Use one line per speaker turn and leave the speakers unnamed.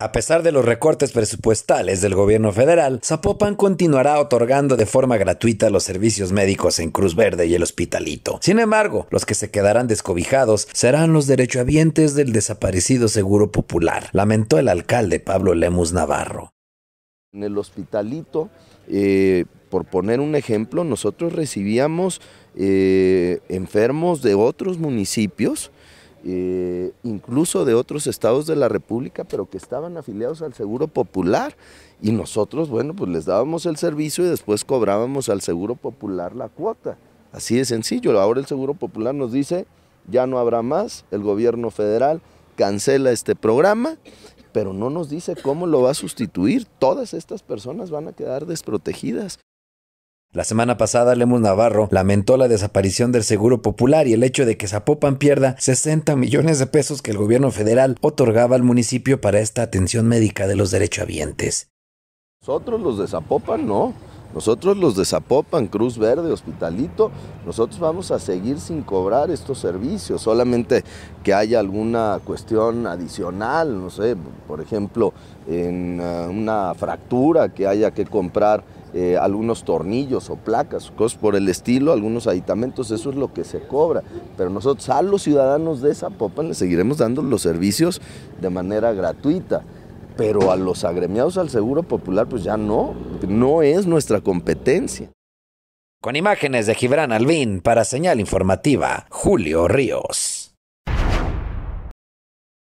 A pesar de los recortes presupuestales del gobierno federal, Zapopan continuará otorgando de forma gratuita los servicios médicos en Cruz Verde y el Hospitalito. Sin embargo, los que se quedarán descobijados serán los derechohabientes del desaparecido Seguro Popular, lamentó el alcalde Pablo Lemus Navarro.
En el Hospitalito, eh, por poner un ejemplo, nosotros recibíamos eh, enfermos de otros municipios eh, incluso de otros estados de la República, pero que estaban afiliados al Seguro Popular. Y nosotros, bueno, pues les dábamos el servicio y después cobrábamos al Seguro Popular la cuota. Así de sencillo. Ahora el Seguro Popular nos dice, ya no habrá más, el gobierno federal cancela este programa, pero no nos dice cómo lo va a sustituir. Todas estas personas van a quedar desprotegidas.
La semana pasada, Lemus Navarro lamentó la desaparición del Seguro Popular y el hecho de que Zapopan pierda 60 millones de pesos que el gobierno federal otorgaba al municipio para esta atención médica de los derechohabientes.
Nosotros los de Zapopan no. Nosotros los de Zapopan, Cruz Verde, Hospitalito, nosotros vamos a seguir sin cobrar estos servicios, solamente que haya alguna cuestión adicional, no sé, por ejemplo, en uh, una fractura que haya que comprar eh, algunos tornillos o placas, cosas por el estilo, algunos aditamentos, eso es lo que se cobra. Pero nosotros a los ciudadanos de Zapopan les seguiremos dando los servicios de manera gratuita pero a los agremiados al Seguro Popular pues ya no, no es nuestra competencia.
Con imágenes de Gibran Albín para señal informativa, Julio Ríos.